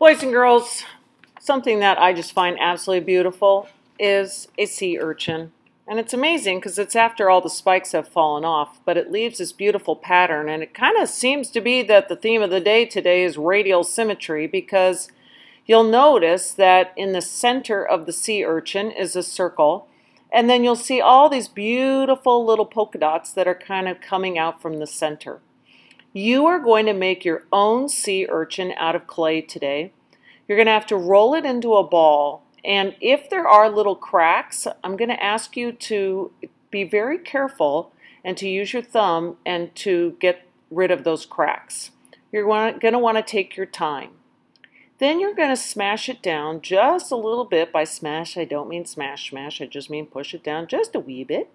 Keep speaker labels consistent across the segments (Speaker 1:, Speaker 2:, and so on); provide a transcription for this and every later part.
Speaker 1: Boys and girls, something that I just find absolutely beautiful is a sea urchin. And it's amazing because it's after all the spikes have fallen off, but it leaves this beautiful pattern. And it kind of seems to be that the theme of the day today is radial symmetry because you'll notice that in the center of the sea urchin is a circle. And then you'll see all these beautiful little polka dots that are kind of coming out from the center. You are going to make your own sea urchin out of clay today. You're going to have to roll it into a ball. And if there are little cracks, I'm going to ask you to be very careful and to use your thumb and to get rid of those cracks. You're going to want to take your time. Then you're going to smash it down just a little bit. By smash, I don't mean smash, smash. I just mean push it down just a wee bit.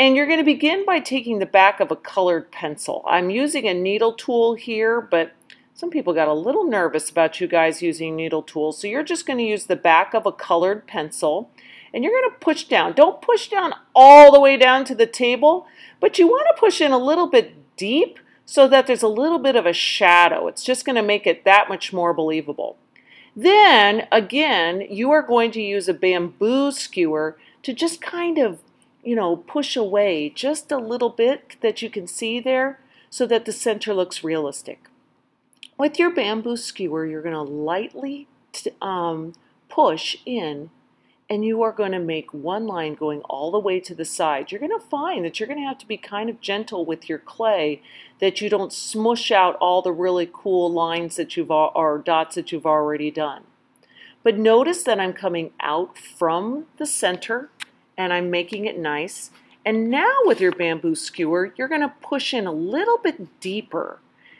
Speaker 1: And you're going to begin by taking the back of a colored pencil. I'm using a needle tool here, but some people got a little nervous about you guys using needle tools. So you're just going to use the back of a colored pencil and you're going to push down. Don't push down all the way down to the table, but you want to push in a little bit deep so that there's a little bit of a shadow. It's just going to make it that much more believable. Then, again, you are going to use a bamboo skewer to just kind of you know, push away just a little bit that you can see there so that the center looks realistic. With your bamboo skewer, you're going to lightly um, push in and you are going to make one line going all the way to the side. You're going to find that you're going to have to be kind of gentle with your clay that you don't smush out all the really cool lines that you've or dots that you've already done. But notice that I'm coming out from the center and I'm making it nice. And now with your bamboo skewer, you're going to push in a little bit deeper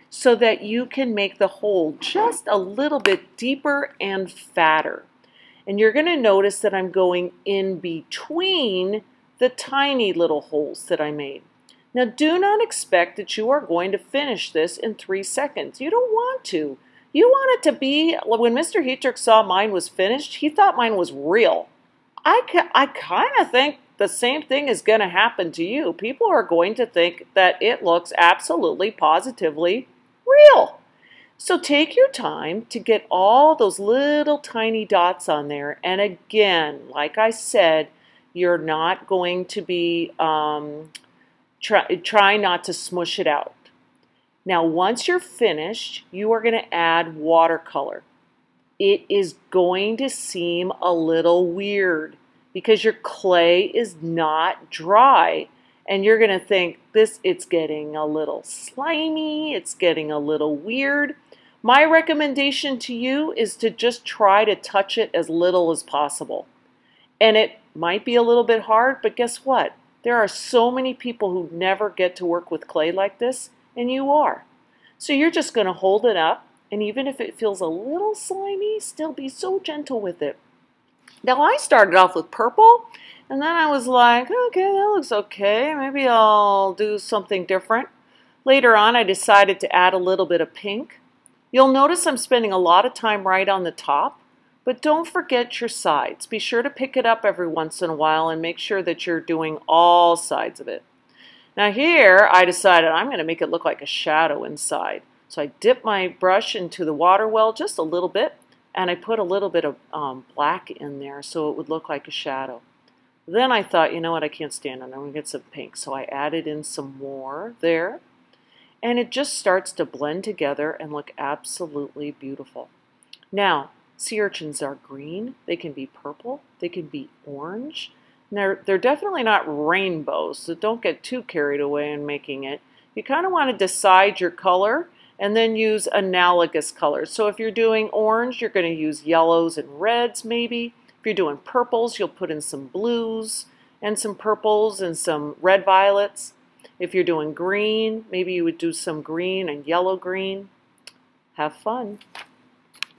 Speaker 1: so that you can make the hole just a little bit deeper and fatter. And you're going to notice that I'm going in between the tiny little holes that I made. Now do not expect that you are going to finish this in three seconds. You don't want to. You want it to be, when Mr. Heetderks saw mine was finished, he thought mine was real. I, I kind of think the same thing is going to happen to you. People are going to think that it looks absolutely, positively real. So take your time to get all those little tiny dots on there. And again, like I said, you're not going to be, um, try, try not to smush it out. Now, once you're finished, you are going to add watercolor it is going to seem a little weird because your clay is not dry and you're going to think this it's getting a little slimy, it's getting a little weird. My recommendation to you is to just try to touch it as little as possible. And it might be a little bit hard, but guess what? There are so many people who never get to work with clay like this, and you are. So you're just going to hold it up and even if it feels a little slimy, still be so gentle with it. Now I started off with purple, and then I was like, okay, that looks okay. Maybe I'll do something different. Later on, I decided to add a little bit of pink. You'll notice I'm spending a lot of time right on the top, but don't forget your sides. Be sure to pick it up every once in a while and make sure that you're doing all sides of it. Now here, I decided I'm going to make it look like a shadow inside. So I dip my brush into the water well just a little bit, and I put a little bit of um, black in there so it would look like a shadow. Then I thought, you know what, I can't stand it. I'm going to get some pink. So I added in some more there. And it just starts to blend together and look absolutely beautiful. Now, sea urchins are green. They can be purple. They can be orange. they're, they're definitely not rainbows, so don't get too carried away in making it. You kind of want to decide your color and then use analogous colors. So if you're doing orange, you're going to use yellows and reds maybe. If you're doing purples, you'll put in some blues and some purples and some red violets. If you're doing green, maybe you would do some green and yellow green. Have fun.